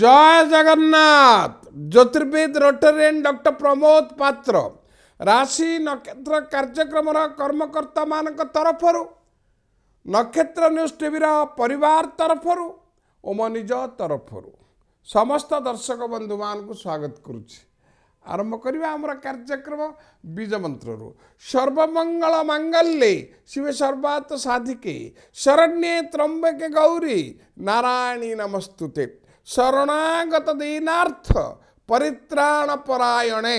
ଜୟ ଜଗନ୍ନାଥ ଜ୍ୟୋତିର୍ବିଦ Rotarian doctor Pramod Patra ରାଶି ନକ୍ଷତ୍ର କାର୍ଯ୍ୟକ୍ରମର କର୍ମକର୍ତ୍ତାମାନଙ୍କ ତରଫରୁ ନକ୍ଷତ୍ର ନ୍ୟୁଜ୍ ଟିଭିର ପରିବାର ତରଫରୁ ଓ ମୋ ନିଜ ତରଫରୁ। ସମସ୍ତ ଦର୍ଶକ ବନ୍ଧୁମାନଙ୍କୁ ସ୍ୱାଗତ କରୁଛି। ଆରମ୍ଭ କରିବା ଆମର କାର୍ଯ୍ୟକ୍ରମ ବୀଜ ମନ୍ତ୍ରରୁ ସର୍ବମଙ୍ଗଳ ମାଙ୍ଗଲ୍ୟେ ଶିବେ ସର୍ବାତ ସାଧିକେ ଶରଣ୍ୟେ ତ୍ରମ୍ବକେ ଗୌରୀ ନାରାୟଣୀ ନମସ୍ତୁତେ। ଶରଣାଗତ ଦୀନାର୍ଥ ପରିତ୍ରାଣ ପରାୟଣେ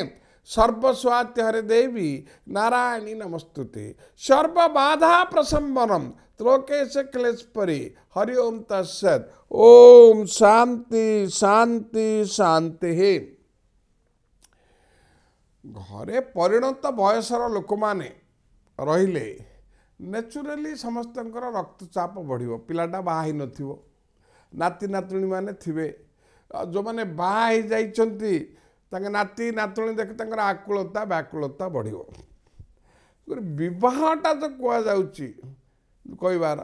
ସର୍ବସ୍ୱାତ୍ୟ ହରେ ଦେବୀ ନାରାୟଣୀ ନମସ୍ତୁତେ ସର୍ବବାଧା ପ୍ରସମ୍ବନମ୍ ତ୍ରୋକେଶ କ୍ଲେଶ ପରି ହରି ଓಂ ତତ୍ସତ୍ ଓಂ ଶାନ୍ତି ଶାନ୍ତି ଶାନ୍ତି ଘରେ ପରିଣତ ବୟସର ଲୋକମାନେ ରହିଲେ ନ୍ୟାଚୁରାଲି ସମସ୍ତଙ୍କର ରକ୍ତଚାପ ବଢ଼ିବ ପିଲାଟା ବାହା ହେଇନଥିବ ନାତି ନାତୁଣୀମାନେ ଥିବେ। ଆଉ ଯେଉଁମାନେ ବାହା ହେଇଯାଇଛନ୍ତି ତାଙ୍କ ନାତି ନାତୁଣୀ ଦେଖି ତାଙ୍କର ଆକୁଳତା ବ୍ୟାକୁଳତା ବଢ଼ିବ। ଗୋଟେ ବିବାହଟା ତ କୁହାଯାଉଛି କହିବାର।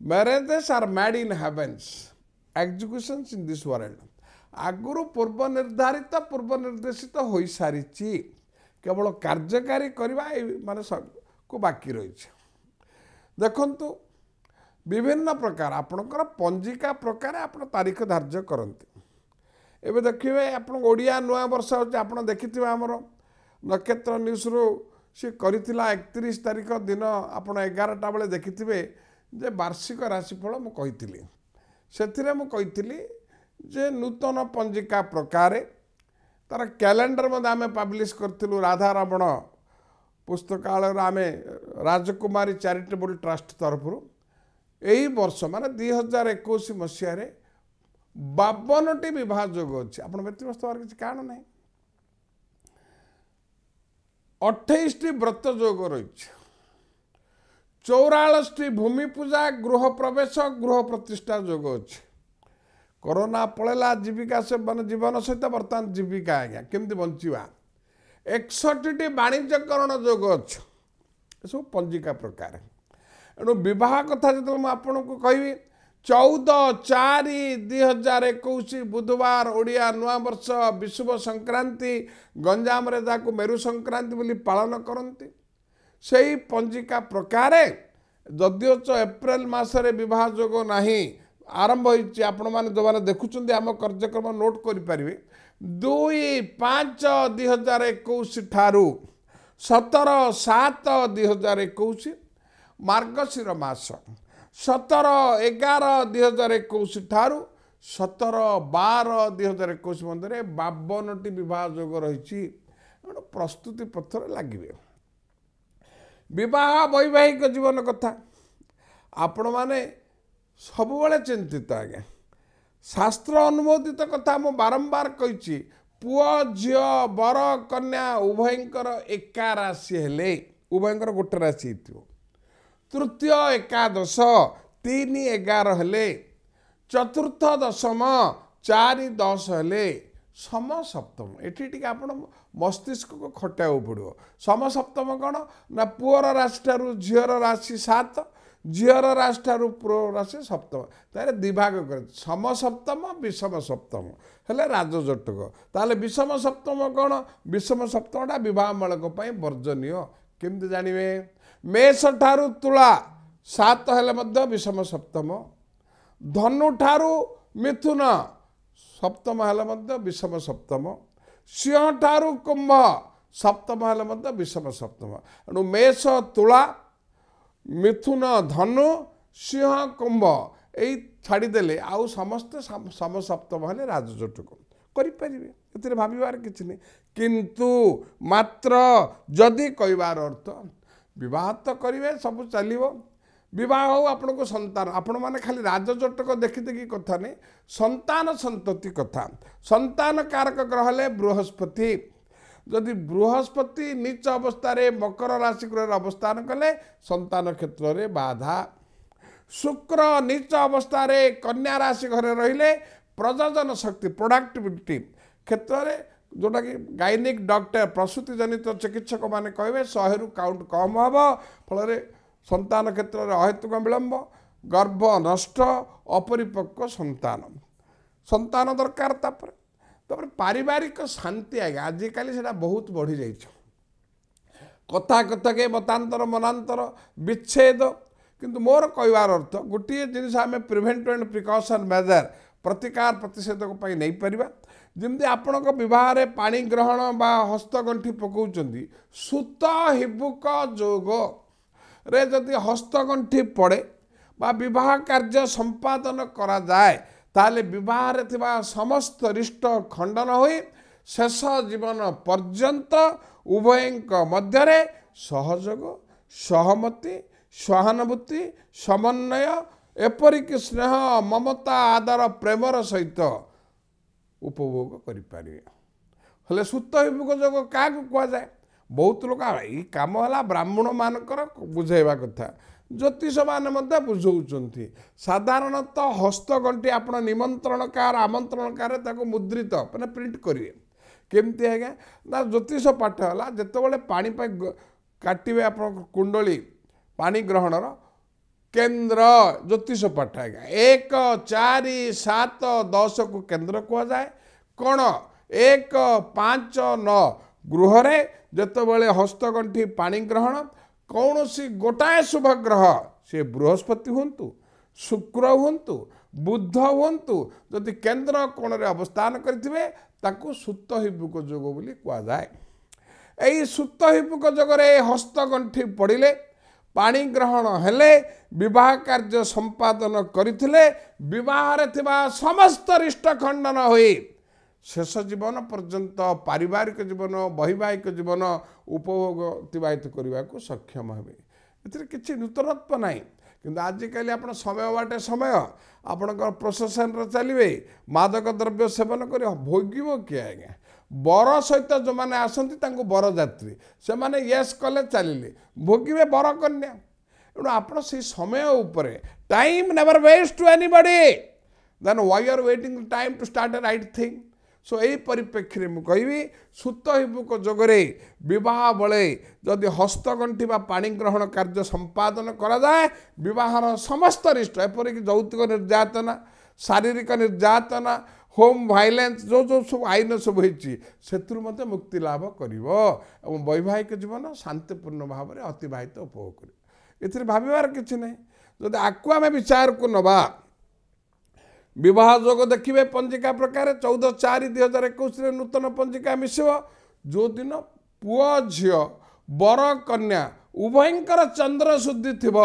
Marriages are made in heavens executions in this world ଆଗରୁ ପୂର୍ବ ନିର୍ଦ୍ଧାରିତ ପୂର୍ବ ନିର୍ଦ୍ଦେଶିତ ହୋଇସାରିଛି। କେବଳ କାର୍ଯ୍ୟକାରୀ କରିବା ଏଇ ମାନେ କୁ ବାକି ରହିଛି। ଦେଖନ୍ତୁ ବିଭିନ୍ନ ପ୍ରକାର ଆପଣଙ୍କର ପଞ୍ଜିକା ପ୍ରକାର ଆପଣ ତାରିଖ ଧାର୍ଯ୍ୟ କରନ୍ତି। ଏବେ ଦେଖିବେ ଆପଣଙ୍କ ଓଡ଼ିଆ ନୂଆ ବର୍ଷ ହେଉଛି ଆପଣ ଦେଖିଥିବେ ଆମର ନକ୍ଷତ୍ର ନ୍ୟୁଜ୍ରୁ ସେ କରିଥିଲା ଏକତିରିଶ ତାରିଖ ଦିନ ଆପଣ ଏଗାରଟା ବେଳେ ଦେଖିଥିବେ ଯେ ବାର୍ଷିକ ରାଶିଫଳ ମୁଁ କହିଥିଲି। ସେଥିରେ ମୁଁ କହିଥିଲି ଯେ ନୂତନ ପଞ୍ଜିକା ପ୍ରକାରେ ତାର କ୍ୟାଲେଣ୍ଡର ମଧ୍ୟ ଆମେ ପବ୍ଲିଶ କରିଥିଲୁ। ରାଧାରମଣ ପୁସ୍ତକାଳୟର ଆମେ ରାଜକୁମାରୀ ଚାରିଟେବୁଲ୍ ଟ୍ରଷ୍ଟ ତରଫରୁ ଏହି ବର୍ଷ ମାନେ ଦୁଇ ହଜାର ଏକୋଇଶ ମସିହାରେ ବାବନଟି ବିବାହ ଯୋଗ ଅଛି। ଆପଣ ବ୍ୟତିବ୍ୟସ୍ତ ହେବାର କିଛି କାରଣ ନାହିଁ। ଅଠେଇଶଟି ବ୍ରତ ଯୋଗ ରହିଛି। ଚଉରାଳିଶଟି ଭୂମି ପୂଜା ଗୃହ ପ୍ରବେଶ ଗୃହ ପ୍ରତିଷ୍ଠା ଯୋଗ ଅଛି। କରୋନା ପଳେଇଲା ଜୀବିକା ସେ ମାନେ ଜୀବନ ସହିତ ବର୍ତ୍ତମାନ ଜୀବିକା ଆଜ୍ଞା କେମିତି ବଞ୍ଚିବା? ଏକଷଠିଟି ବାଣିଜ୍ୟକରଣ ଯୋଗ ଅଛି। ଏସବୁ ପଞ୍ଜିକା ପ୍ରକାର। ଏଣୁ ବିବାହ କଥା ଯେତେବେଳେ ମୁଁ ଆପଣଙ୍କୁ କହିବି ଚଉଦ ଚାରି ଦୁଇ ହଜାର ଏକୋଇଶ ବୁଧବାର ଓଡ଼ିଆ ନୂଆବର୍ଷ ବିଷୁବ ସଂକ୍ରାନ୍ତି ଗଞ୍ଜାମରେ ତାକୁ ମେରୁ ସଂକ୍ରାନ୍ତି ବୋଲି ପାଳନ କରନ୍ତି। ସେଇ ପଞ୍ଜିକା ପ୍ରକାରେ ଯଦିଓ ଚ ଏପ୍ରିଲ ମାସରେ ବିବାହ ଯୋଗ ନାହିଁ ଆରମ୍ଭ ହୋଇଛି ଆପଣମାନେ ଯେଉଁମାନେ ଦେଖୁଛନ୍ତି ଆମ କାର୍ଯ୍ୟକ୍ରମ ନୋଟ୍ କରିପାରିବେ। ଦୁଇ ପାଞ୍ଚ ଦୁଇ ହଜାର ଏକୋଇଶ ଠାରୁ ସତର ସାତ ଦୁଇ ହଜାର ଏକୋଇଶ ମାର୍ଗଶିର ମାସ। ସତର ଏଗାର ଦୁଇ ହଜାର ଏକୋଇଶ ଠାରୁ ସତର ବାର ଦୁଇ ହଜାର ଏକୋଇଶ ମଧ୍ୟରେ ବାବନଟି ବିବାହ ଯୋଗ ରହିଛି। ତେଣୁ ପ୍ରସ୍ତୁତି ପଥରେ ଲାଗିବେ। ବିବାହ ବୈବାହିକ ଜୀବନ କଥା। ଆପଣମାନେ ସବୁବେଳେ ଚିନ୍ତିତ ଆଜ୍ଞା। ଶାସ୍ତ୍ର ଅନୁମୋଦିତ କଥା ମୁଁ ବାରମ୍ବାର କହିଛି। ପୁଅ ଝିଅ ବର କନ୍ୟା ଉଭୟଙ୍କର ଏକା ରାଶି ହେଲେ ଉଭୟଙ୍କର ଗୋଟେ ରାଶି ହେଇଥିବ। ତୃତୀୟ ଏକାଦଶ ତିନି ଏଗାର ହେଲେ ଚତୁର୍ଥ ଦଶମ ଚାରି ଦଶ ହେଲେ ସମ ସପ୍ତମ। ଏଠି ଟିକେ ଆପଣ ମସ୍ତିଷ୍କକୁ ଖଟାଇବାକୁ ପଡ଼ିବ। ସମ ସପ୍ତମ କ'ଣ? ନା ପୁଅର ରାଶିଠାରୁ ଝିଅର ରାଶି ସାତ ଝିଅର ରାଶିଠାରୁ ପୁଅ ରାଶି ସପ୍ତମ। ତାହେଲେ ଦିଭାଗ କରି ସମ ସପ୍ତମ ବିଷମ ସପ୍ତମ ହେଲେ ରାଜଜଟକ ତାହେଲେ ବିଷମ ସପ୍ତମ କ'ଣ? ବିଷମ ସପ୍ତମଟା ବିବାହମୂଳକ ପାଇଁ ବର୍ଜନୀୟ। କେମିତି ଜାଣିବେ? ମେଷ ଠାରୁ ତୁଳା ସାତ ହେଲେ ମଧ୍ୟ ବିଷମ ସପ୍ତମ ଧନୁ ଠାରୁ ମିଥୁନ ସପ୍ତମ ହେଲେ ମଧ୍ୟ ବିଷମ ସପ୍ତମ ସିଂହ ଠାରୁ କୁମ୍ଭ ସପ୍ତମ ହେଲେ ମଧ୍ୟ ବିଷମ ସପ୍ତମ ଏଣୁ ମେଷ ତୁଳା ମିଥୁନ ଧନୁ ସିଂହ କୁମ୍ଭ ଏଇ ଛାଡ଼ିଦେଲେ ଆଉ ସମସ୍ତେ ସମ ସପ୍ତମ ହେଲେ ରାଜଜଟକ କରିପାରିବେ ଏଥିରେ ଭାବିବାର କିଛି ନାହିଁ କିନ୍ତୁ ମାତ୍ର ଯଦି କହିବାର ଅର୍ଥ ବିବାହ ତ କରିବେ ସବୁ ଚାଲିବ। ବିବାହ ହଉ ଆପଣଙ୍କୁ ସନ୍ତାନ ଆପଣମାନେ ଖାଲି ରାଜଜଟକ ଦେଖି ଦେଖି କଥା ନାହିଁ ସନ୍ତାନ ସନ୍ତତି କଥା। ସନ୍ତାନ କାରକ ଗ୍ରହ ହେଲେ ବୃହସ୍ପତି। ଯଦି ବୃହସ୍ପତି ନିଚ ଅବସ୍ଥାରେ ମକର ରାଶି ଗ୍ରହରେ ଅବସ୍ଥାନ କଲେ ସନ୍ତାନ କ୍ଷେତ୍ରରେ ବାଧା। ଶୁକ୍ର ନିଚ ଅବସ୍ଥାରେ କନ୍ୟା ରାଶି ଘରେ ରହିଲେ ପ୍ରଯୋଜନ ଶକ୍ତି ପ୍ରଡକ୍ଟିଭିଟି କ୍ଷେତ୍ରରେ ଯେଉଁଟାକି ଗାଇନିକ୍ ଡକ୍ଟର ପ୍ରସୂତି ଜନିତ ଚିକିତ୍ସକମାନେ କହିବେ ଶହେରୁ କାଉଣ୍ଟ କମ୍ ହେବ ଫଳରେ ସନ୍ତାନ କ୍ଷେତ୍ରରେ ଅହେତୁକ ବିଳମ୍ବ ଗର୍ଭ ନଷ୍ଟ ଅପରିପକ୍ୱ ସନ୍ତାନ। ସନ୍ତାନ ଦରକାର ତାପରେ। ତାପରେ ପାରିବାରିକ ଶାନ୍ତି ଆଜ୍ଞା ଆଜିକାଲି ସେଇଟା ବହୁତ ବଢ଼ିଯାଇଛି। କଥା କଥାକେ ମତାନ୍ତର ମନାନ୍ତର ବିଚ୍ଛେଦ। କିନ୍ତୁ ମୋର କହିବାର ଅର୍ଥ ଗୋଟିଏ ଜିନିଷ ଆମେ ପ୍ରିଭେଣ୍ଟ ଆଣ୍ଡ ପ୍ରିକସନ୍ ମେଜର ପ୍ରତିକାର ପ୍ରତିଷେଧକ ପାଇଁ ନେଇପାରିବା। ଯେମିତି ଆପଣଙ୍କ ବିବାହରେ ପାଣି ଗ୍ରହଣ ବା ହସ୍ତଗଣ୍ଠି ପକାଉଛନ୍ତି ସୂତ ହିବୁକ ଯୋଗରେ ଯଦି ହସ୍ତଗଣ୍ଠି ପଡ଼େ ବା ବିବାହ କାର୍ଯ୍ୟ ସମ୍ପାଦନ କରାଯାଏ ତାହେଲେ ବିବାହରେ ଥିବା ସମସ୍ତ ରିଷ୍ଟ ଖଣ୍ଡନ ହୋଇ ଶେଷ ଜୀବନ ପର୍ଯ୍ୟନ୍ତ ଉଭୟଙ୍କ ମଧ୍ୟରେ ସହଯୋଗ ସହମତି ସହାନୁଭୂତି ସମନ୍ୱୟ ଏପରିକି ସ୍ନେହ ମମତା ଆଦର ପ୍ରେମର ସହିତ ଉପଭୋଗ କରିପାରିବେ। ହେଲେ ସୂତ ହିବୁକ ଯୋଗ କାହାକୁ କୁହାଯାଏ? ବହୁତ ଲୋକ ଏଇ କାମ ହେଲା ବ୍ରାହ୍ମଣମାନଙ୍କର ବୁଝାଇବା କଥା। ଜ୍ୟୋତିଷମାନେ ମଧ୍ୟ ବୁଝଉଛନ୍ତି। ସାଧାରଣତଃ ହସ୍ତଗଣ୍ଠି ଆପଣ ନିମନ୍ତ୍ରଣ କାହାର ଆମନ୍ତ୍ରଣ ତାକୁ ମୁଦ୍ରିତ ମାନେ ପ୍ରିଣ୍ଟ କରିବେ। କେମିତି ଆଜ୍ଞା? ନା ଜ୍ୟୋତିଷ ପାଠ ହେଲା ଯେତେବେଳେ ପାଣି ପାଇଁ କାଟିବେ ଆପଣଙ୍କ କୁଣ୍ଡଳୀ ପାଣି ଗ୍ରହଣର କେନ୍ଦ୍ର ଜ୍ୟୋତିଷ ପାଠ ଆଜ୍ଞା ଏକ ଚାରି ସାତ ଦଶକୁ କେନ୍ଦ୍ର କୁହାଯାଏ। କ'ଣ? ଏକ ପାଞ୍ଚ ନଅ ଗୃହରେ ଯେତେବେଳେ ହସ୍ତଗଣ୍ଠି ପାଣି ଗ୍ରହଣ କୌଣସି ଗୋଟାଏ ଶୁଭ ଗ୍ରହ ସେ ବୃହସ୍ପତି ହୁଅନ୍ତୁ ଶୁକ୍ର ହୁଅନ୍ତୁ ବୁଦ୍ଧ ହୁଅନ୍ତୁ ଯଦି କେନ୍ଦ୍ର କୋଣରେ ଅବସ୍ଥାନ କରିଥିବେ ତାକୁ ସୁତ ହିବୁକ ଯୋଗ ବୋଲି କୁହାଯାଏ। ଏହି ସୁତ ହିବୁକ ଯୋଗରେ ହସ୍ତଗଣ୍ଠି ପଡ଼ିଲେ ପାଣି ଗ୍ରହଣ ହେଲେ ବିବାହ କାର୍ଯ୍ୟ ସମ୍ପାଦନ କରିଥିଲେ ବିବାହରେ ଥିବା ସମସ୍ତ ରିଷ୍ଟ ଖଣ୍ଡନ ହୋଇ ଶେଷ ଜୀବନ ପର୍ଯ୍ୟନ୍ତ ପାରିବାରିକ ଜୀବନ ବୈବାହିକ ଜୀବନ ଉପଭୋଗ ଅତିବାହିତ କରିବାକୁ ସକ୍ଷମ ହେବେ। ଏଥିରେ କିଛି ନୂତନତ୍ୱ ନାହିଁ। କିନ୍ତୁ ଆଜିକାଲି ଆପଣ ସମୟ ବାଟେ ସମୟ ଆପଣଙ୍କର ପ୍ରୋସେସନ୍ରେ ଚାଲିବେ ମାଦକ ଦ୍ରବ୍ୟ ସେବନ କରି ଭୋଗିବ କିଏ ଆଜ୍ଞା? ବର ସହିତ ଯେଉଁମାନେ ଆସନ୍ତି ତାଙ୍କୁ ବରଯାତ୍ରୀ। ସେମାନେ ୟେସ୍ କଲେ ଚାଲିଲେ। ଭୋଗିବେ ବର କନ୍ୟା। ତେଣୁ ଆପଣ ସେଇ ସମୟ ଉପରେ time never waste to anybody then why are waiting time to start a right thing so ଏହି ପରିପ୍ରେକ୍ଷୀରେ ମୁଁ କହିବି ସୁତ ହିବୁକ ଯୋଗରେ ବିବାହ ବେଳେ ଯଦି ହସ୍ତଗଣ୍ଠି ବା ପାଣି ଗ୍ରହଣ କାର୍ଯ୍ୟ ସମ୍ପାଦନ କରାଯାଏ ବିବାହର ସମସ୍ତ ରିଷ୍ଟ ଏପରିକି ଯୌତୁକ ନିର୍ଯାତନା ଶାରୀରିକ ନିର୍ଯାତନା ହୋମ୍ ଭାଇଲେନ୍ସ ଯେଉଁ ଯେଉଁ ସବୁ ଆଇନ ସବୁ ହେଇଛି ସେଥିରୁ ମଧ୍ୟ ମୁକ୍ତି ଲାଭ କରିବ ଏବଂ ବୈବାହିକ ଜୀବନ ଶାନ୍ତିପୂର୍ଣ୍ଣ ଭାବରେ ଅତିବାହିତ ଉପଭୋଗ କରିବ। ଏଥିରେ ଭାବିବାର କିଛି ନାହିଁ। ଯଦି ଆକୁ ଆମେ ବିଚାରକୁ ନେବା ବିବାହ ଯୋଗ ଦେଖିବେ ପଞ୍ଜିକା ପ୍ରକାର ଚଉଦ ଚାରି ଦୁଇ ହଜାର ଏକୋଇଶରେ ନୂତନ ପଞ୍ଜିକା ମିଶିବ। ଯେଉଁଦିନ ପୁଅ ଝିଅ ବର କନ୍ୟା ଉଭୟଙ୍କର ଚନ୍ଦ୍ର ଶୁଦ୍ଧି ଥିବ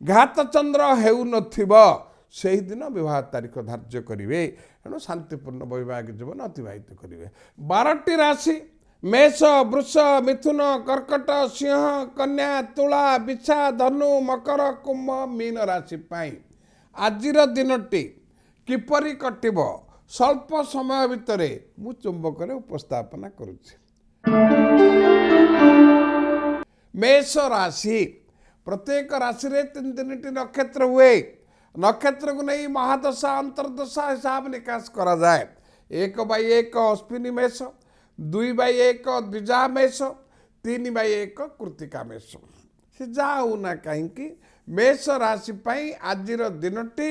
ଘାତ ଚନ୍ଦ୍ର ହେଉନଥିବ। ସେହିଦିନ ବିବାହ ତାରିଖ ଧାର୍ଯ୍ୟ କରିବେ ତେଣୁ ଶାନ୍ତିପୂର୍ଣ୍ଣ ବୈବାହିକ ଜୀବନ ଅତିବାହିତ କରିବେ। ବାରଟି ରାଶି ମେଷ ବୃଷ ମିଥୁନ କର୍କଟ ସିଂହ କନ୍ୟା ତୁଳା ବିଛା ଧନୁ ମକର କୁମ୍ଭ ମୀନ ରାଶି ପାଇଁ ଆଜିର ଦିନଟି କିପରି କଟିବ ସ୍ୱଳ୍ପ ସମୟ ଭିତରେ ମୁଁ ଚୁମ୍ବକରେ ଉପସ୍ଥାପନା କରୁଛି। ମେଷ ରାଶି ପ୍ରତ୍ୟେକ ରାଶିରେ ତିନି ତିନିଟି ନକ୍ଷତ୍ର ହୁଏ। ନକ୍ଷତ୍ରକୁ ନେଇ ମହାଦଶା ଅନ୍ତର୍ଦଶା ହିସାବ ନିକାଶ କରାଯାଏ ଏକ ବାଇ ଏକ ଅଶ୍ବିନୀ ମେଷ ଦୁଇ ବାଇ ଏକ ଦ୍ୱିଜା ମେଷ ତିନି ବାଇ ଏକ କୃତିକା ମେଷ ସେ ଯାହା ହେଉନା କାହିଁକି ମେଷ ରାଶି ପାଇଁ ଆଜିର ଦିନଟି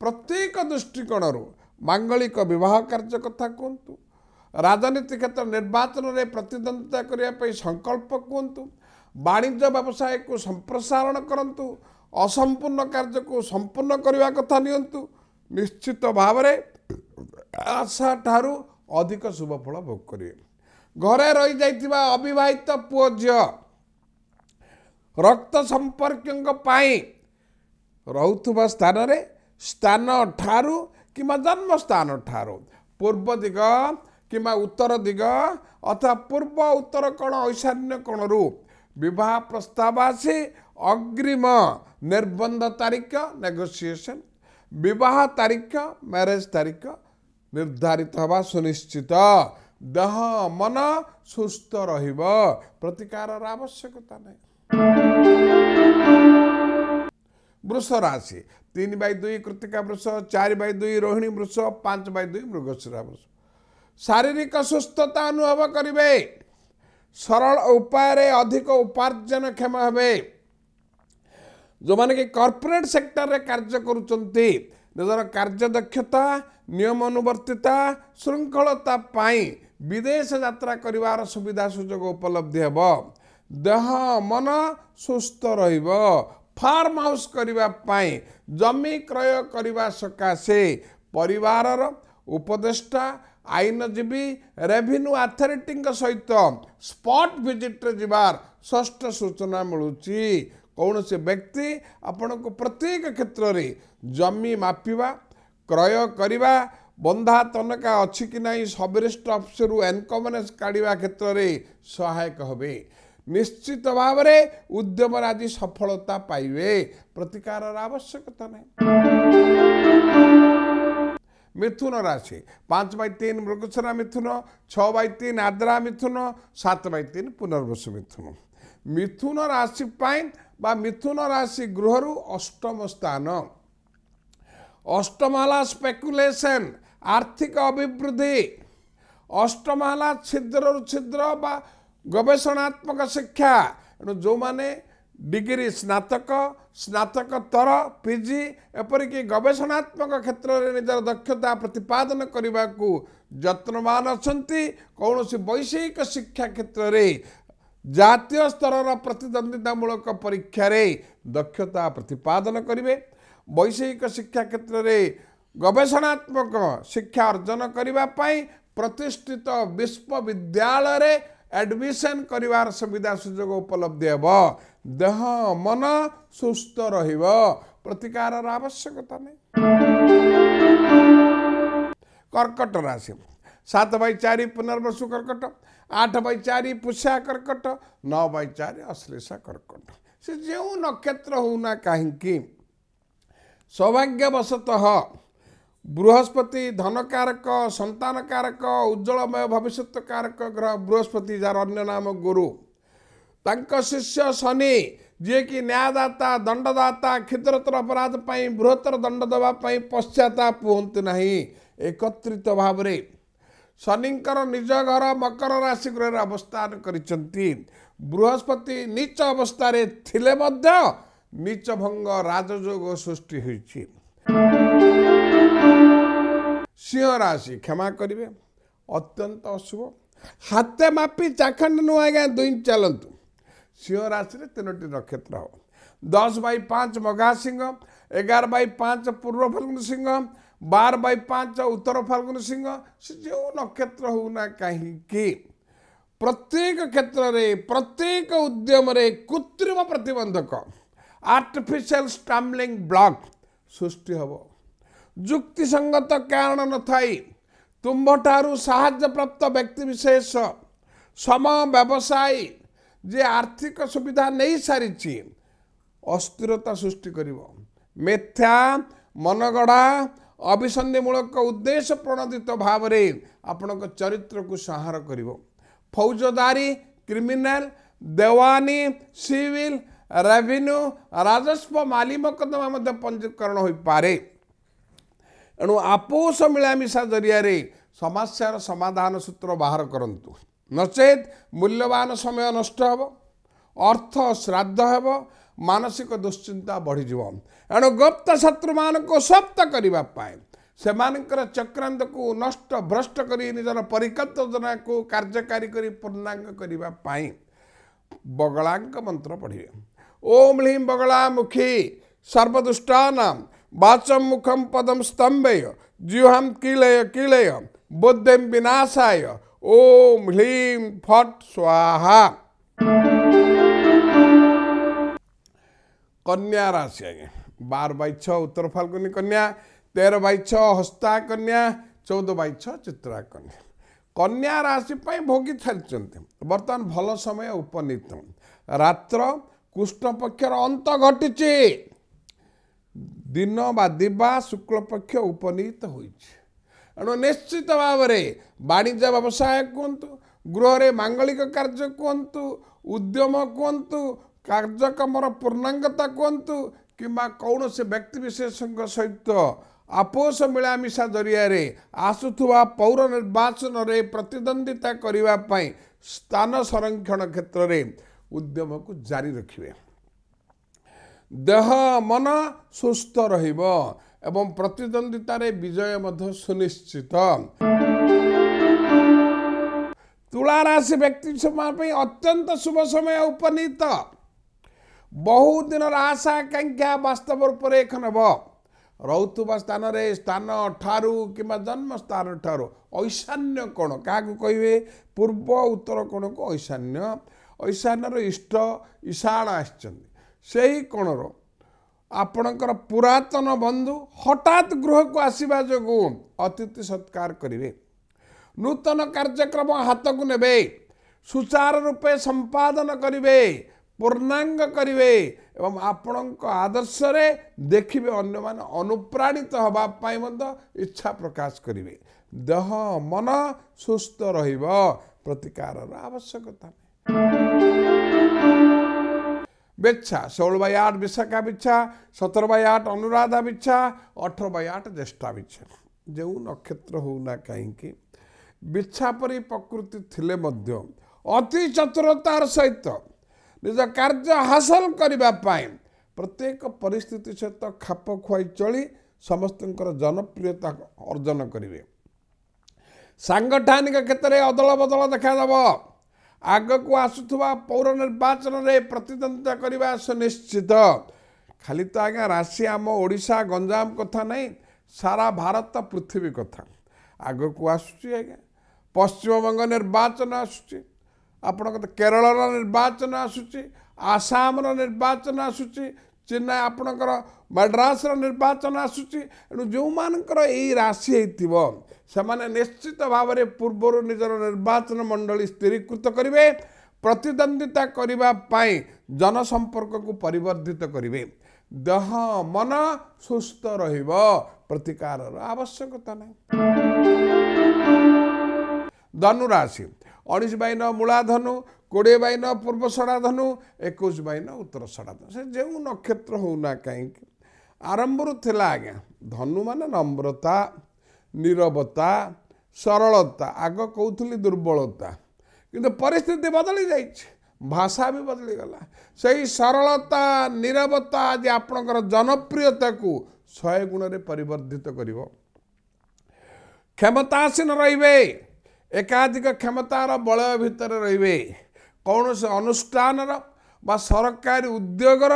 ପ୍ରତ୍ୟେକ ଦୃଷ୍ଟିକୋଣରୁ ମାଙ୍ଗଳିକ ବିବାହ କାର୍ଯ୍ୟ କଥା କୁହନ୍ତୁ। ରାଜନୀତି କ୍ଷେତ୍ର ନିର୍ବାଚନରେ ପ୍ରତିଦ୍ୱନ୍ଦିତା କରିବା ପାଇଁ ସଂକଳ୍ପ କୁହନ୍ତୁ। ବାଣିଜ୍ୟ ବ୍ୟବସାୟକୁ ସମ୍ପ୍ରସାରଣ କରନ୍ତୁ। ଅସମ୍ପୂର୍ଣ୍ଣ କାର୍ଯ୍ୟକୁ ସମ୍ପୂର୍ଣ୍ଣ କରିବା କଥା ନିଅନ୍ତୁ। ନିଶ୍ଚିତ ଭାବରେ ଆଶା ଠାରୁ ଅଧିକ ଶୁଭ ଫଳ ଭୋଗ କରିବେ। ଘରେ ରହିଯାଇଥିବା ଅବିବାହିତ ପୁଅ ଝିଅ ରକ୍ତ ସମ୍ପର୍କୀୟଙ୍କ ପାଇଁ ରହୁଥିବା ସ୍ଥାନରେ ସ୍ଥାନ ଠାରୁ କିମ୍ବା ଜନ୍ମସ୍ଥାନ ଠାରୁ ପୂର୍ବ ଦିଗ କିମ୍ବା ଉତ୍ତର ଦିଗ ଅଥବା ପୂର୍ବ ଉତ୍ତର କୋଣ ଐଶାନ୍ୟ କୋଣରୁ ବିବାହ ପ୍ରସ୍ତାବ ଆସି ଅଗ୍ରିମ ନିର୍ବନ୍ଧ ତାରିଖ ନେଗୋସିଏସନ୍ ବିବାହ ତାରିଖ ମ୍ୟାରେଜ୍ ତାରିଖ ନିର୍ଦ୍ଧାରିତ ହେବା ସୁନିଶ୍ଚିତ ଦେହ ମନ ସୁସ୍ଥ ରହିବ ପ୍ରତିକାରର ଆବଶ୍ୟକତା ନାହିଁ ବୃଷ ରାଶି ତିନି ବାଇ ଦୁଇ କୃତିକା ବୃଷ ଚାରି ବାଇ ଦୁଇ ରୋହିଣୀ ବୃଷ ପାଞ୍ଚ ବାଇ ଦୁଇ ମୃଗଶିରା ବୃଷ ଶାରୀରିକ ସୁସ୍ଥତା ଅନୁଭବ କରିବେ ସରଳ ଉପାୟରେ ଅଧିକ ଉପାର୍ଜନକ୍ଷମ ହେବେ ଯେଉଁମାନେ କି କର୍ପୋରେଟ୍ ସେକ୍ଟରରେ କାର୍ଯ୍ୟ କରୁଛନ୍ତି ନିଜର କାର୍ଯ୍ୟଦକ୍ଷତା ନିୟମ ଅନୁବର୍ତ୍ତିତା ଶୃଙ୍ଖଳତା ପାଇଁ ବିଦେଶ ଯାତ୍ରା କରିବାର ସୁବିଧା ସୁଯୋଗ ଉପଲବ୍ଧି ହେବ। ଦେହ ମନ ସୁସ୍ଥ ରହିବ। ଫାର୍ମ ହାଉସ୍ କରିବା ପାଇଁ ଜମି କ୍ରୟ କରିବା ସକାଶେ ପରିବାରର ଉପଦେଷ୍ଟା ଆଇନଜୀବୀ ରେଭିନ୍ୟୁ ଅଥରିଟିଙ୍କ ସହିତ ସ୍ପଟ୍ ଭିଜିଟ୍ରେ ଯିବାର ଷଷ୍ଠ ସୂଚନା ମିଳୁଛି। କୌଣସି ବ୍ୟକ୍ତି ଆପଣଙ୍କୁ ପ୍ରତ୍ୟେକ କ୍ଷେତ୍ରରେ ଜମି ମାପିବା କ୍ରୟ କରିବା ବନ୍ଧା ତନକା ଅଛି କି ନାହିଁ ସବରିଷ୍ଟ ଅଫିସରୁ ଏନକମନେନ୍ସ କାଢ଼ିବା କ୍ଷେତ୍ରରେ ସହାୟକ ହେବେ। ନିଶ୍ଚିତ ଭାବରେ ଉଦ୍ୟମରେ ଆଜି ସଫଳତା ପାଇବେ। ପ୍ରତିକାରର ଆବଶ୍ୟକତା ନାହିଁ। ମିଥୁନ ରାଶି। ପାଞ୍ଚ ବାଇ ତିନି ମୃଗଶରା ମିଥୁନ ଛଅ ବାଇ ତିନି ଆଦ୍ରା ମିଥୁନ ସାତ ବାଇ ତିନି ପୁନର୍ବସୁ ମିଥୁନ। ମିଥୁନ ରାଶି ପାଇଁ ବା ମିଥୁନ ରାଶି ଗୃହରୁ ଅଷ୍ଟମ ସ୍ଥାନ। ଅଷ୍ଟମ ହେଲା ସ୍ପେକୁଲେସନ୍ ଆର୍ଥିକ ଅଭିବୃଦ୍ଧି। ଅଷ୍ଟମ ହେଲା ଛିଦ୍ରରୁ ଛିଦ୍ର ବା ଗବେଷଣାତ୍ମକ ଶିକ୍ଷା। ଏଣୁ ଯେଉଁମାନେ ଡିଗ୍ରୀ ସ୍ନାତକ ସ୍ନାତକୋତ୍ତର ପିଜି ଏପରିକି ଗବେଷଣାତ୍ମକ କ୍ଷେତ୍ରରେ ନିଜର ଦକ୍ଷତା ପ୍ରତିପାଦନ କରିବାକୁ ଯତ୍ନବାନ ଅଛନ୍ତି। କୌଣସି ବୈଷୟିକ ଶିକ୍ଷା କ୍ଷେତ୍ରରେ ଜାତୀୟ ସ୍ତରର ପ୍ରତିଦ୍ୱନ୍ଦିତାମୂଳକ ପରୀକ୍ଷାରେ ଦକ୍ଷତା ପ୍ରତିପାଦନ କରିବେ। ବୈଷୟିକ ଶିକ୍ଷା କ୍ଷେତ୍ରରେ ଗବେଷଣାତ୍ମକ ଶିକ୍ଷା ଅର୍ଜନ କରିବା ପାଇଁ ପ୍ରତିଷ୍ଠିତ ବିଶ୍ୱବିଦ୍ୟାଳୟରେ ଆଡମିସନ୍ କରିବାର ସୁବିଧା ସୁଯୋଗ ଉପଲବ୍ଧି ହେବ। ଦେହ ମନ ସୁସ୍ଥ ରହିବ। ପ୍ରତିକାରର ଆବଶ୍ୟକତା ନାହିଁ। କର୍କଟ ରାଶି ସାତ ବାଇ ଚାରି ପୁନର୍ବସୁ କର୍କଟ ଆଠ ବାଇ ଚାରି ପୁଷା କର୍କଟ ନଅ ବାଇ ଚାରି ଅଶ୍ଳେଷା କର୍କଟ ସେ ଯେଉଁ ନକ୍ଷତ୍ର ହେଉନା କାହିଁକି ସୌଭାଗ୍ୟବଶତଃ ବୃହସ୍ପତି ଧନକାରକ ସନ୍ତାନକାରକ ଉଜ୍ଜଳମୟ ଭବିଷ୍ୟତ କାରକ ଗ୍ରହ ବୃହସ୍ପତି ଯାହାର ଅନ୍ୟ ନାମ ଗୁରୁ ତାଙ୍କ ଶିଷ୍ୟ ଶନି ଯିଏକି ନ୍ୟାୟଦାତା ଦଣ୍ଡଦାତା କ୍ଷୁଦ୍ରତର ଅପରାଧ ପାଇଁ ବୃହତ୍ତର ଦଣ୍ଡ ଦେବା ପାଇଁ ପଶ୍ଚାତାପ ହୁଅନ୍ତୁ ନାହିଁ। ଏକତ୍ରିତ ଭାବରେ ଶନିଙ୍କର ନିଜ ଘର ମକର ରାଶି ଗୃହରେ ଅବସ୍ଥାନ କରିଛନ୍ତି। ବୃହସ୍ପତି ନିଚ ଅବସ୍ଥାରେ ଥିଲେ ମଧ୍ୟ ନିଚ ଭଙ୍ଗ ରାଜଯୋଗ ସୃଷ୍ଟି ହୋଇଛି। ସିଂହ ରାଶି କ୍ଷମା କରିବେ ଅତ୍ୟନ୍ତ ଅଶୁଭ। ହାତେ ମାପି ଚାଖଣ୍ଡ ନୁହଁ ଆଜ୍ଞା ଦୁଇ ଚାଲନ୍ତୁ। ସିଂହ ରାଶିରେ ତିନୋଟି ନକ୍ଷତ୍ର। ହେବ ଦଶ ବାଇ ପାଞ୍ଚ ମଘା ସିଂହ ଏଗାର ବାଇ ପାଞ୍ଚ ପୂର୍ବ ଫାଲ୍ଗୁନ ସିଂହ ବାର ବାଇ ପାଞ୍ଚ ଉତ୍ତର ଫାଲ୍ଗୁନ ସିଂହ ସେ ଯେଉଁ ନକ୍ଷତ୍ର ହେଉନା କାହିଁକି ପ୍ରତ୍ୟେକ କ୍ଷେତ୍ରରେ ପ୍ରତ୍ୟେକ ଉଦ୍ୟମରେ କୃତ୍ରିମ ପ୍ରତିବନ୍ଧକ ଆର୍ଟିଫିସିଆଲ ଷ୍ଟାମ୍ବଲିଂ ବ୍ଲକ୍ ସୃଷ୍ଟି ହେବ। ଯୁକ୍ତିସଙ୍ଗତ କାରଣ ନଥାଇ ତୁମ୍ଭଠାରୁ ସାହାଯ୍ୟପ୍ରାପ୍ତ ବ୍ୟକ୍ତିବିଶେଷ ସମ ବ୍ୟବସାୟୀ ଯିଏ ଆର୍ଥିକ ସୁବିଧା ନେଇସାରିଛି ଅସ୍ଥିରତା ସୃଷ୍ଟି କରିବ। ମିଥ୍ୟା ମନଗଢ଼ା ଅଭିସନ୍ଧିମୂଳକ ଉଦ୍ଦେଶ୍ୟ ପ୍ରଣୋଦିତ ଭାବରେ ଆପଣଙ୍କ ଚରିତ୍ରକୁ ସଂହାର କରିବ। ଫୌଜଦାରୀ କ୍ରିମିନାଲ ଦେୱାନୀ ସିଭିଲ ରେଭିନ୍ୟୁ ରାଜସ୍ୱ ମାଲି ମକଦ୍ଦମା ମଧ୍ୟ ପଞ୍ଜୀକରଣ ହୋଇପାରେ। ଏଣୁ ଆପୋଷ ମିଳାମିଶା ଜରିଆରେ ସମସ୍ୟାର ସମାଧାନ ସୂତ୍ର ବାହାର କରନ୍ତୁ। ନଚେତ୍ ମୂଲ୍ୟବାନ ସମୟ ନଷ୍ଟ ହେବ ଅର୍ଥ ଶ୍ରାଦ୍ଧ ହେବ ମାନସିକ ଦୁଶ୍ଚିନ୍ତା ବଢ଼ିଯିବ ଏଣୁ ଗୁପ୍ତ ଶତ୍ରୁମାନଙ୍କୁ ସପ୍ତ କରିବା ପାଇଁ ସେମାନଙ୍କର ଚକ୍ରାନ୍ତକୁ ନଷ୍ଟ ଭ୍ରଷ୍ଟ କରି ନିଜର ପରିକଳ୍ପ ଯୋଜନାକୁ କାର୍ଯ୍ୟକାରୀ କରି ପୂର୍ଣ୍ଣାଙ୍ଗ କରିବା ପାଇଁ ବଗଳାଙ୍କ ମନ୍ତ୍ର ପଢ଼ିବେ ଓମ୍ ହ୍ଲିಂ ବଗଳାମୁଖୀ ସର୍ବଦୁଷ୍ଟାନାମ ବାଚମ ମୁଖମ ପଦମ ସ୍ତମ୍ଭେୟ ଜିହ୍ୱାମ କିଳୟ କିଳୟ ବୁଦ୍ଧିମ ବିନାଶାୟ ଓମ୍ ହ୍ଲିಂ ଫଟ୍ ସ୍ୱାହା କନ୍ୟା ରାଶି ଆଜ୍ଞା। ବାର ବାଇ ଛଅ ଉତ୍ତର ଫାଲ୍ଗୁନି କନ୍ୟା ତେର ବାଇ ଛଅ ହସ୍ତା କନ୍ୟା ଚଉଦ ବାଇ ଛଅ ଚିତ୍ରା କନ୍ୟା। କନ୍ୟା ରାଶି ପାଇଁ ଭୋଗି ସାରିଛନ୍ତି। ବର୍ତ୍ତମାନ ଭଲ ସମୟ ଉପନୀତ। ରାତ୍ର କୃଷ୍ଣ ପକ୍ଷର ଅନ୍ତ ଘଟିଛି। ଦିନ ବା ଦିବା ଶୁକ୍ଳପକ୍ଷ ଉପନୀତ ହୋଇଛି। ଏଣୁ ନିଶ୍ଚିତ ଭାବରେ ବାଣିଜ୍ୟ ବ୍ୟବସାୟ କୁହନ୍ତୁ ଗୃହରେ ମାଙ୍ଗଳିକ କାର୍ଯ୍ୟ କୁହନ୍ତୁ ଉଦ୍ୟମ କୁହନ୍ତୁ କାର୍ଯ୍ୟକ୍ରମର ପୂର୍ଣ୍ଣାଙ୍ଗତା କୁହନ୍ତୁ କିମ୍ବା କୌଣସି ବ୍ୟକ୍ତିବିଶେଷଙ୍କ ସହିତ ଆପୋଷ ମିଳାମିଶା ଜରିଆରେ ଆସୁଥିବା ପୌର ନିର୍ବାଚନରେ ପ୍ରତିଦ୍ୱନ୍ଦିତା କରିବା ପାଇଁ ସ୍ଥାନ ସଂରକ୍ଷଣ କ୍ଷେତ୍ରରେ ଉଦ୍ୟମକୁ ଜାରି ରଖିବେ। ଦେହ ମନ ସୁସ୍ଥ ରହିବ ଏବଂ ପ୍ରତିଦ୍ୱନ୍ଦିତାରେ ବିଜୟ ମଧ୍ୟ ସୁନିଶ୍ଚିତ। ତୁଳା ରାଶି ବ୍ୟକ୍ତି ସମୟ ପାଇଁ ଅତ୍ୟନ୍ତ ଶୁଭ ସମୟ ଉପନୀତ। ବହୁ ଦିନର ଆଶା ଆକାଂକ୍ଷା ବାସ୍ତବ ରୂପରେ ଏକ ନେବ। ରହୁଥିବା ସ୍ଥାନରେ ସ୍ଥାନ ଠାରୁ କିମ୍ବା ଜନ୍ମ ସ୍ଥାନ ଠାରୁ ଐଶାନ୍ୟ କୋଣ କାହାକୁ କହିବେ? ପୂର୍ବ ଉତ୍ତର କୋଣକୁ ଐଶାନ୍ୟ। ଐଶାନ୍ୟର ଇଷ୍ଟ ଇଶାଣ ଆସିଛନ୍ତି। ସେହି କୋଣର ଆପଣଙ୍କର ପୁରାତନ ବନ୍ଧୁ ହଠାତ୍ ଗୃହକୁ ଆସିବା ଯୋଗୁଁ ଅତିଥି ସତ୍କାର କରିବେ। ନୂତନ କାର୍ଯ୍ୟକ୍ରମ ହାତକୁ ନେବେ। ସୁଚାରୁ ରୂପେ ସମ୍ପାଦନ କରିବେ। ପୂର୍ଣ୍ଣାଙ୍ଗ କରିବେ ଏବଂ ଆପଣଙ୍କ ଆଦର୍ଶରେ ଦେଖିବେ ଅନ୍ୟମାନେ ଅନୁପ୍ରାଣିତ ହେବା ପାଇଁ ମଧ୍ୟ ଇଚ୍ଛା ପ୍ରକାଶ କରିବେ। ଦେହ ମନ ସୁସ୍ଥ ରହିବ ପ୍ରତିକାରର ଆବଶ୍ୟକତା ବିଚ୍ଛା ଷୋହଳ ବାଇ ଆଠ ବିଶାଖା ବିଚ୍ଛା ସତର ବାଇ ଆଠ ଅନୁରାଧା ବିଚ୍ଛା ଅଠର ବାଇ ଆଠ ଜ୍ୟେଷ୍ଠା ବିଚ୍ଛା। ଯେଉଁ ନକ୍ଷତ୍ର ହେଉନା କାହିଁକି? ବିଚ୍ଛା ପରି ପ୍ରକୃତି ଥିଲେ ମଧ୍ୟ ଅତି ଚତୁରତାର ସହିତ ନିଜ କାର୍ଯ୍ୟ ହାସଲ କରିବା ପାଇଁ ପ୍ରତ୍ୟେକ ପରିସ୍ଥିତି ସହିତ ଖାପ ଖୁଆଇ ଚଳି ସମସ୍ତଙ୍କର ଜନପ୍ରିୟତା ଅର୍ଜନ କରିବେ। ସାଂଗଠନିକ କ୍ଷେତ୍ରରେ ଅଦଳ ବଦଳ ଦେଖାଦେବ। ଆଗକୁ ଆସୁଥିବା ପୌର ନିର୍ବାଚନରେ ପ୍ରତିଦ୍ୱନ୍ଦିତା କରିବା ସୁନିଶ୍ଚିତ। ଖାଲି ତ ଆଜ୍ଞା ରାଶି ଆମ ଓଡ଼ିଶା ଗଞ୍ଜାମ କଥା ନାହିଁ ସାରା ଭାରତ ପୃଥିବୀ କଥା। ଆଗକୁ ଆସୁଛି ଆଜ୍ଞା। ପଶ୍ଚିମବଙ୍ଗ ନିର୍ବାଚନ ଆସୁଛି। ଆପଣଙ୍କ କେରଳର ନିର୍ବାଚନ ଆସୁଛି ଆସାମର ନିର୍ବାଚନ ଆସୁଛି ଚେନ୍ନାଇ ଆପଣଙ୍କର ମାଡ୍ରାସର ନିର୍ବାଚନ ଆସୁଛି ଏଣୁ ଯେଉଁମାନଙ୍କର ଏଇ ରାଶି ହେଇଥିବ ସେମାନେ ନିଶ୍ଚିତ ଭାବରେ ପୂର୍ବରୁ ନିଜର ନିର୍ବାଚନ ମଣ୍ଡଳୀ ସ୍ଥିରୀକୃତ କରିବେ ପ୍ରତିଦ୍ୱନ୍ଦିତା କରିବା ପାଇଁ ଜନସମ୍ପର୍କକୁ ପରିବର୍ଦ୍ଧିତ କରିବେ। ଦେହ ମନ ସୁସ୍ଥ ରହିବ ପ୍ରତିକାରର ଆବଶ୍ୟକତା ନାହିଁ। ଧନୁରାଶି ଉଣେଇଶ ବାଇନ ମୂଳା ଧନୁ କୋଡ଼ିଏ ବାଇନ ପୂର୍ବ ସଡ଼ା ଧନୁ ଏକୋଇଶ ବାଇନ ଉତ୍ତର ସଡ଼ା ଧନୁ। ସେ ଯେଉଁ ନକ୍ଷତ୍ର ହେଉନା କାହିଁକି? ଆରମ୍ଭରୁ ଥିଲା ଆଜ୍ଞା ଧନୁ ମାନେ ନମ୍ରତା ନିରବତା ସରଳତା ଆଗ କହୁଥିଲି ଦୁର୍ବଳତା। କିନ୍ତୁ ପରିସ୍ଥିତି ବଦଳି ଯାଇଛି ଭାଷା ବି ବଦଳିଗଲା। ସେଇ ସରଳତା ନିରବତା ଆଜି ଆପଣଙ୍କର ଜନପ୍ରିୟତାକୁ ଶହେ ଗୁଣରେ ପରିବର୍ଦ୍ଧିତ କରିବ। କ୍ଷମତାସୀନ ରହିବେ। ଏକାଧିକ କ୍ଷମତାର ବଳୟ ଭିତରେ ରହିବେ। କୌଣସି ଅନୁଷ୍ଠାନର ବା ସରକାରୀ ଉଦ୍ୟୋଗର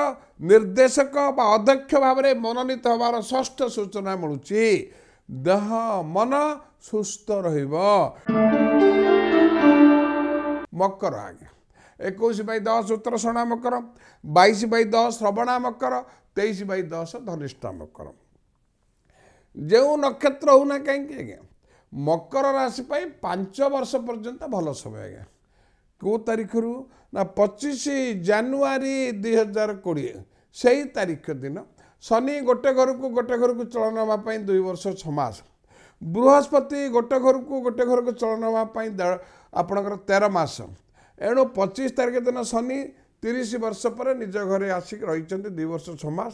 ନିର୍ଦ୍ଦେଶକ ବା ଅଧ୍ୟକ୍ଷ ଭାବରେ ମନୋନୀତ ହେବାର ଷଷ୍ଠ ସୂଚନା ମିଳୁଛି। ଦେହ ମନ ସୁସ୍ଥ ରହିବ। ମକର ଆଜ୍ଞା। ଏକୋଇଶ ବାଇ ଦଶ ଉତ୍ତର ସଣା ମକର ବାଇଶ ବାଇ ଦଶ ଶ୍ରବଣା ମକର ତେଇଶ ବାଇ ଦଶ ଧନିଷ୍ଠା ମକର। ଯେଉଁ ନକ୍ଷତ୍ର ହେଉନା କାହିଁକି ଆଜ୍ଞା? ମକର ରାଶି ପାଇଁ ପାଞ୍ଚ ବର୍ଷ ପର୍ଯ୍ୟନ୍ତ ଭଲ ସମୟ ଆଜ୍ଞା। କେଉଁ ତାରିଖରୁ? ନା ପଚିଶ ଜାନୁଆରୀ ଦୁଇ ହଜାର କୋଡ଼ିଏ। ସେଇ ତାରିଖ ଦିନ ଶନି ଗୋଟେ ଘରକୁ ଗୋଟେ ଘରକୁ ଚଳନ ହେବା ପାଇଁ ଦୁଇ ବର୍ଷ ଛଅ ମାସ। ବୃହସ୍ପତି ଗୋଟେ ଘରକୁ ଗୋଟେ ଘରକୁ ଚଳନ ହେବା ପାଇଁ ଆପଣଙ୍କର ତେର ମାସ। ଏଣୁ ପଚିଶ ତାରିଖ ଦିନ ଶନି ତିରିଶ ବର୍ଷ ପରେ ନିଜ ଘରେ ଆସିକି ରହିଛନ୍ତି ଦୁଇ ବର୍ଷ ଛଅ ମାସ।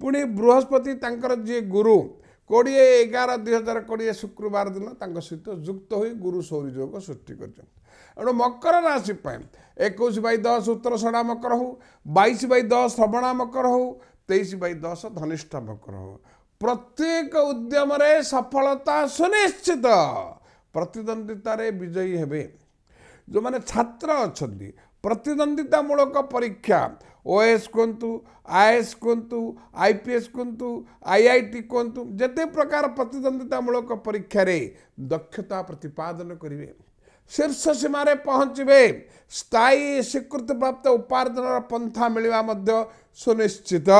ପୁଣି ବୃହସ୍ପତି ତାଙ୍କର ଯିଏ ଗୁରୁ କୋଡ଼ିଏ ଏଗାର ଦୁଇ ହଜାର କୋଡ଼ିଏ ଶୁକ୍ରବାର ଦିନ ତାଙ୍କ ସହିତ ଯୁକ୍ତ ହୋଇ ଗୁରୁ ସୌରୀ ଯୋଗ ସୃଷ୍ଟି କରିଛନ୍ତି। ଏଣୁ ମକର ରାଶି ପାଇଁ ଏକୋଇଶ ବାଇ ଦଶ ଉତ୍ତର ସଡ଼ା ମକର ହେଉ ବାଇଶ ବାଇ ଦଶ ଶ୍ରବଣା ମକର ହେଉ ତେଇଶ ବାଇ ଦଶ ଧନିଷ୍ଠା ମକର ହେଉ। ପ୍ରତ୍ୟେକ ଉଦ୍ୟମରେ ସଫଳତା ସୁନିଶ୍ଚିତ। ପ୍ରତିଦ୍ୱନ୍ଦିତାରେ ବିଜୟୀ ହେବେ। ଯେଉଁମାନେ ଛାତ୍ର ଅଛନ୍ତି ପ୍ରତିଦ୍ୱନ୍ଦିତାମୂଳକ ପରୀକ୍ଷା ଓଏସ୍ କୁହନ୍ତୁ ଆଇଏସ୍ କୁହନ୍ତୁ ଆଇପିଏସ୍ କୁହନ୍ତୁ ଆଇଆଇଟି କୁହନ୍ତୁ ଯେତେ ପ୍ରକାର ପ୍ରତିଦ୍ୱନ୍ଦିତାମୂଳକ ପରୀକ୍ଷାରେ ଦକ୍ଷତା ପ୍ରତିପାଦନ କରିବେ ଶୀର୍ଷ ସୀମାରେ ପହଞ୍ଚିବେ ସ୍ଥାୟୀ ସ୍ୱୀକୃତିପ୍ରାପ୍ତ ଉପାର୍ଜନର ପନ୍ଥା ମିଳିବା ମଧ୍ୟ ସୁନିଶ୍ଚିତ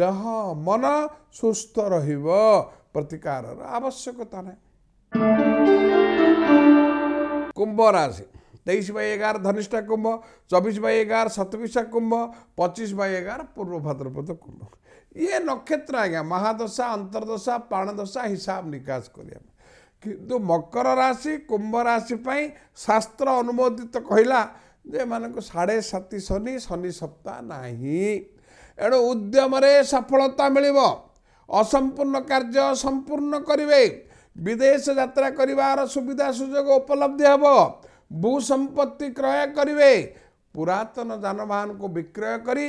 ଦେହ ମନ ସୁସ୍ଥ ରହିବ ପ୍ରତିକାରର ଆବଶ୍ୟକତା ନାହିଁ କୁମ୍ଭ ରାଶି ତେଇଶ ବାଇ ଏଗାର ଧନିଷ୍ଠା କୁମ୍ଭ ଚବିଶ ବାଇ ଏଗାର ସତବିଶା କୁମ୍ଭ ପଚିଶ ବାଇ ଏଗାର ପୂର୍ବ ଭାଦ୍ରପଦ କୁମ୍ଭ। ଇଏ ନକ୍ଷତ୍ର ଆଜ୍ଞା ମହାଦଶା ଅନ୍ତର୍ଦଶା ପ୍ରାଣଦଶା ହିସାବ ନିକାଶ କରିବା କିନ୍ତୁ ମକର ରାଶି କୁମ୍ଭ ରାଶି ପାଇଁ ଶାସ୍ତ୍ର ଅନୁମୋଦିତ କହିଲା ଯେ ଏମାନଙ୍କୁ ସାଢ଼େ ସାତି ଶନି ଶନି ସପ୍ତାହ ନାହିଁ। ଏଣୁ ଉଦ୍ୟମରେ ସଫଳତା ମିଳିବ। ଅସମ୍ପୂର୍ଣ୍ଣ କାର୍ଯ୍ୟ ସମ୍ପୂର୍ଣ୍ଣ କରିବେ। ବିଦେଶ ଯାତ୍ରା କରିବାର ସୁବିଧା ସୁଯୋଗ ଉପଲବ୍ଧି ହେବ। ଭୂ ସମ୍ପତ୍ତି କ୍ରୟ କରିବେ ପୁରାତନ ଯାନବାହନକୁ ବିକ୍ରୟ କରି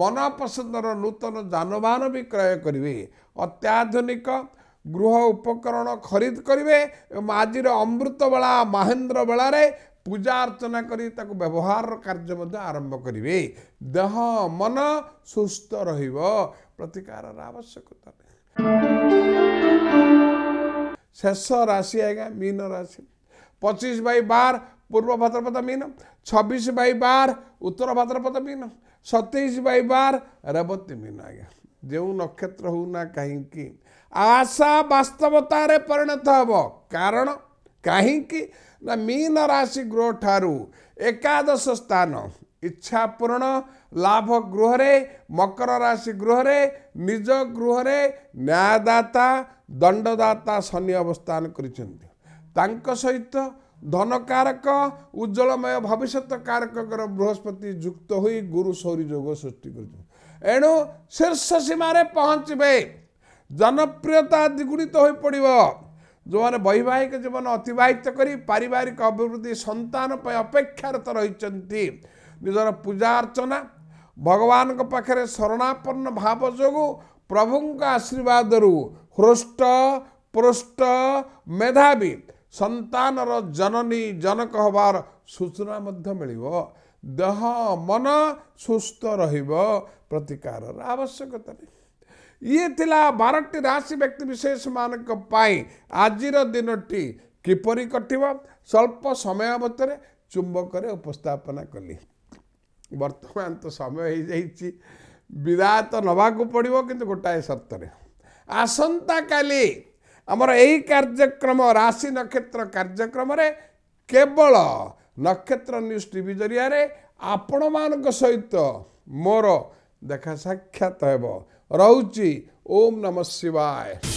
ମନ ପସନ୍ଦର ନୂତନ ଯାନବାହନ ବି କ୍ରୟ କରିବେ ଅତ୍ୟାଧୁନିକ ଗୃହ ଉପକରଣ ଖରିଦ କରିବେ ଏବଂ ଆଜିର ଅମୃତ ବେଳା ମହେନ୍ଦ୍ର ବେଳାରେ ପୂଜା ଅର୍ଚ୍ଚନା କରି ତାକୁ ବ୍ୟବହାରର କାର୍ଯ୍ୟ ମଧ୍ୟ ଆରମ୍ଭ କରିବେ ଦେହ ମନ ସୁସ୍ଥ ରହିବ ପ୍ରତିକାରର ଆବଶ୍ୟକତା ଶେଷ ରାଶି ଆଜ୍ଞା ମୀନ ରାଶି ପଚିଶ ବାଇ ବାର ପୂର୍ବ ଭାଦ୍ରପଦ ମୀନ ଛବିଶ ବାଇ ବାର ଉତ୍ତର ଭାଦ୍ରପଦ ମୀନ ସତେଇଶ ବାଇ ବାର ରେବତୀ ମୀନ। ଆଜ୍ଞା ଯେଉଁ ନକ୍ଷତ୍ର ହେଉନା କାହିଁକି? ଆଶା ବାସ୍ତବତାରେ ପରିଣତ ହେବ। କାରଣ କାହିଁକି? ନା ମୀନ ରାଶି ଗୃହ ଠାରୁ ଏକାଦଶ ସ୍ଥାନ ଇଚ୍ଛା ପୂରଣ ଲାଭ ଗୃହରେ ମକର ରାଶି ଗୃହରେ ନିଜ ଗୃହରେ ନ୍ୟାୟଦାତା ଦଣ୍ଡଦାତା ଶନି ଅବସ୍ଥାନ କରିଛନ୍ତି। ତାଙ୍କ ସହିତ ଧନକାରକ ଉଜ୍ଜଳମୟ ଭବିଷ୍ୟତ କାରକଙ୍କର ବୃହସ୍ପତି ଯୁକ୍ତ ହୋଇ ଗୁରୁ ସୌରୀ ଯୋଗ ସୃଷ୍ଟି କରିଛନ୍ତି। ଏଣୁ ଶୀର୍ଷ ସୀମାରେ ପହଞ୍ଚିବେ। ଜନପ୍ରିୟତା ଦ୍ୱିଗୁଣିତ ହୋଇପଡ଼ିବ। ଯେଉଁମାନେ ବୈବାହିକ ଜୀବନ ଅତିବାହିତ କରି ପାରିବାରିକ ଅଭିବୃଦ୍ଧି ସନ୍ତାନ ପାଇଁ ଅପେକ୍ଷାରତ ରହିଛନ୍ତି। ନିଜର ପୂଜା ଅର୍ଚ୍ଚନା ଭଗବାନଙ୍କ ପାଖରେ ଶରଣାପନ୍ନ ଭାବ ଯୋଗୁଁ ପ୍ରଭୁଙ୍କ ଆଶୀର୍ବାଦରୁ ହୃଷ୍ଟ ପୃଷ୍ଟ ମେଧାବୀ ସନ୍ତାନର ଜନନୀ ଜନକ ହେବାର ସୂଚନା ମଧ୍ୟ ମିଳିବ ଦେହ ମନ ସୁସ୍ଥ ରହିବ ପ୍ରତିକାରର ଆବଶ୍ୟକତା ନାହିଁ ଇଏ ଥିଲା ବାରଟି ରାଶି ବ୍ୟକ୍ତି ବିଶେଷମାନଙ୍କ ପାଇଁ ଆଜିର ଦିନଟି କିପରି କଟିବ ସ୍ୱଳ୍ପ ସମୟ ଭିତରେ ଚୁମ୍ବକରେ ଉପସ୍ଥାପନା କଲି ବର୍ତ୍ତମାନ ତ ସମୟ ହେଇଯାଇଛି ବିଦାୟ ତ ନେବାକୁ ପଡ଼ିବ କିନ୍ତୁ ଗୋଟାଏ ସର୍ତ୍ତରେ ଆସନ୍ତାକାଲି ଆମର ଏହି କାର୍ଯ୍ୟକ୍ରମ ରାଶି ନକ୍ଷତ୍ର କାର୍ଯ୍ୟକ୍ରମରେ କେବଳ ନକ୍ଷତ୍ର ନ୍ୟୁଜ୍ ଟିଭି ଜରିଆରେ ଆପଣମାନଙ୍କ ସହିତ ମୋର ଦେଖା ସାକ୍ଷାତ ହେବ। ରହୁଛି ଓମ୍ ନମ ଶିବାୟ।